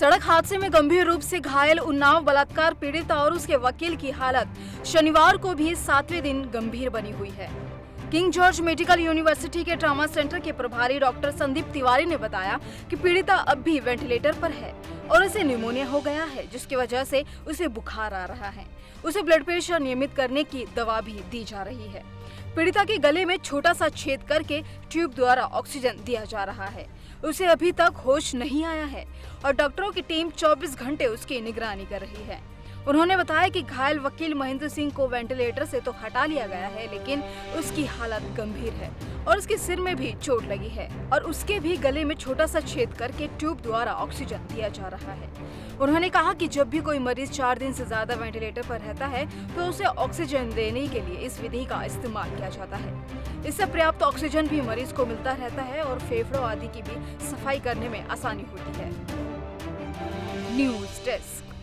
सड़क हादसे में गंभीर रूप से घायल, उन्नाव बलात्कार पीड़ित और उसके वकील की हालत शनिवार को भी सातवें दिन गंभीर बनी हुई है। किंग जॉर्ज मेडिकल यूनिवर्सिटी के ट्रामा सेंटर के प्रभारी डॉक्टर संदीप तिवारी ने बताया कि पीड़िता अब भी वेंटिलेटर पर है। और उसे निमोनिया हो गया है, जिसकी वजह से उसे बुखार आ रहा है। उसे ब्लड प्रेशर नियमित करने की दवा भी दी जा रही है। पीड़िता के गले में छोटा सा छेद करके ट्यूब द्वारा ऑक्सीजन दिया जा रहा है। उसे अभी तक होश नहीं आया है और डॉक्टरों की टीम 24 घंटे उसकी निगरानी कर रही है। उन्होंने बताया कि घायल वकील महेंद्र सिंह को वेंटिलेटर से तो हटा लिया गया है, लेकिन उसकी हालत गंभीर है और उसके सिर में भी चोट लगी है और उसके भी गले में छोटा सा छेद करके ट्यूब द्वारा ऑक्सीजन दिया जा रहा है। उन्होंने कहा कि जब भी कोई मरीज़ चार दिन से ज़्यादा वेंटिलेटर पर रहता है तो उसे ऑक्सीजन देने के लिए इस विधि का इस्तेमाल किया जाता है। इससे पर्याप्त ऑक्सीजन भी मरीज़ को मिलता रहता है और फेफड़ों आदि की भी सफ़ाई करने में आसानी होती है। News desk.